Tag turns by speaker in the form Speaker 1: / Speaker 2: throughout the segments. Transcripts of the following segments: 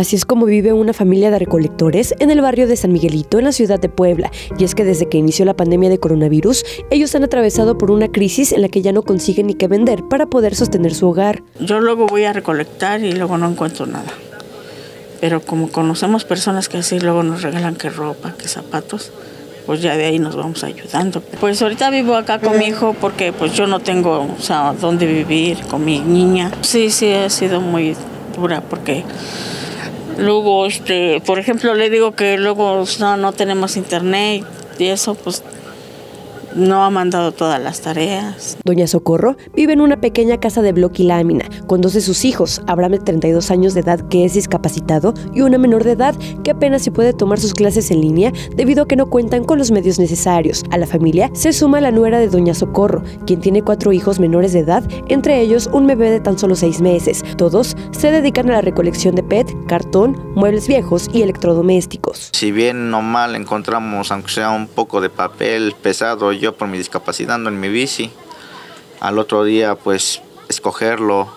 Speaker 1: Así es como vive una familia de recolectores en el barrio de San Miguelito, en la ciudad de Puebla. Y es que desde que inició la pandemia de coronavirus, ellos han atravesado por una crisis en la que ya no consiguen ni qué vender para poder sostener su hogar.
Speaker 2: Yo luego voy a recolectar y luego no encuentro nada. Pero como conocemos personas que así luego nos regalan que ropa, que zapatos, pues ya de ahí nos vamos ayudando. Pues ahorita vivo acá con mi hijo porque pues yo no tengo, o sea, dónde vivir con mi niña. Sí, sí, ha sido muy dura porque Luego, este, por ejemplo, le digo que luego no, no tenemos internet y eso, pues no ha mandado todas las tareas.
Speaker 1: Doña Socorro vive en una pequeña casa de bloque y lámina, con dos de sus hijos, Abraham de 32 años de edad que es discapacitado y una menor de edad que apenas si puede tomar sus clases en línea debido a que no cuentan con los medios necesarios. A la familia se suma la nuera de Doña Socorro, quien tiene cuatro hijos menores de edad, entre ellos un bebé de tan solo seis meses. Todos se dedican a la recolección de PET, cartón, muebles viejos y electrodomésticos.
Speaker 3: Si bien no mal encontramos, aunque sea un poco de papel pesado, yo por mi discapacidad ando en mi bici. Al otro día pues escogerlo,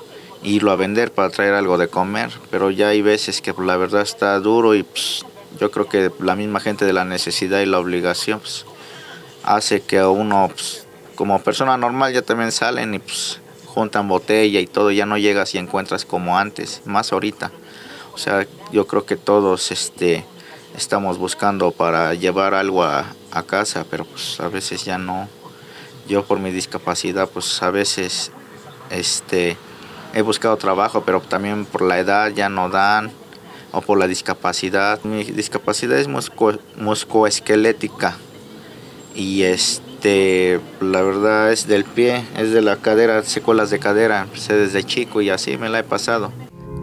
Speaker 3: irlo a vender para traer algo de comer, pero ya hay veces que pues, la verdad está duro y pues, yo creo que la misma gente de la necesidad y la obligación pues, hace que uno como persona normal ya también salen y juntan botella y todo, ya no llegas y encuentras como antes, más ahorita. O sea, yo creo que todos este, estamos buscando para llevar algo a, a casa, pero pues a veces ya no. Yo por mi discapacidad, pues a veces este, he buscado trabajo, pero también por la edad ya no dan, o por la discapacidad. Mi discapacidad es musco, muscoesquelética y este, la verdad es del pie, es de la cadera, secuelas de cadera, empecé desde chico y así me la he pasado.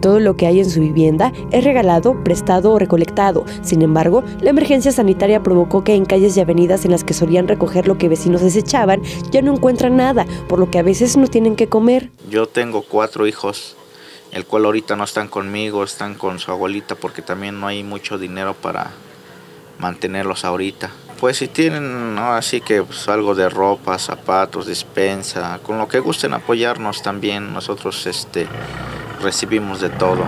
Speaker 1: Todo lo que hay en su vivienda es regalado, prestado o recolectado. Sin embargo, la emergencia sanitaria provocó que en calles y avenidas en las que solían recoger lo que vecinos desechaban ya no encuentran nada, por lo que a veces no tienen que comer.
Speaker 3: Yo tengo cuatro hijos, el cual ahorita no están conmigo, están con su abuelita porque también no hay mucho dinero para mantenerlos ahorita. Pues si tienen así que pues, algo de ropa, zapatos, despensa, con lo que gusten apoyarnos también, nosotros este recibimos de todo.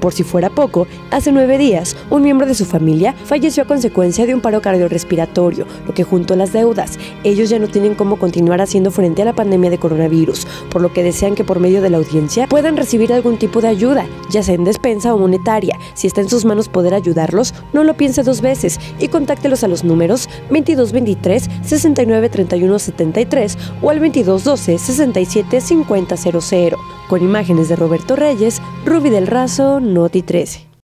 Speaker 1: Por si fuera poco, hace nueve días, un miembro de su familia falleció a consecuencia de un paro cardiorrespiratorio, lo que juntó las deudas. Ellos ya no tienen cómo continuar haciendo frente a la pandemia de coronavirus, por lo que desean que por medio de la audiencia puedan recibir algún tipo de ayuda, ya sea en despensa o monetaria. Si está en sus manos poder ayudarlos, no lo piense dos veces y contáctelos a los números 2223 693173 o al 2212 675000. Con imágenes de Roberto Reyes, Ruby del Razo, Noti 13.